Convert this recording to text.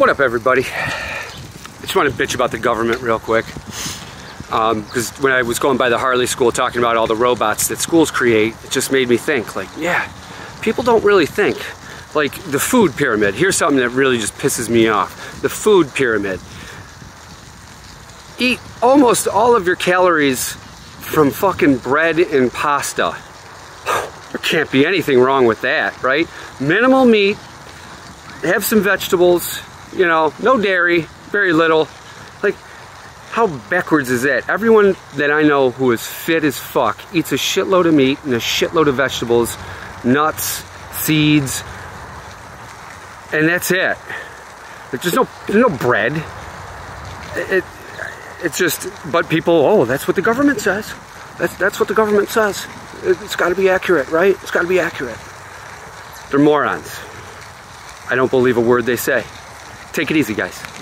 What up, everybody? I just want to bitch about the government real quick. Because um, when I was going by the Harley School talking about all the robots that schools create, it just made me think, like, yeah, people don't really think. Like the food pyramid. Here's something that really just pisses me off. The food pyramid. Eat almost all of your calories from fucking bread and pasta. There can't be anything wrong with that, right? Minimal meat, have some vegetables, you know, no dairy, very little. Like, how backwards is that? Everyone that I know who is fit as fuck eats a shitload of meat and a shitload of vegetables, nuts, seeds, and that's it. There's no, there's no bread. It, it's just, but people, oh, that's what the government says. That's, that's what the government says. It's got to be accurate, right? It's got to be accurate. They're morons. I don't believe a word they say. Take it easy, guys.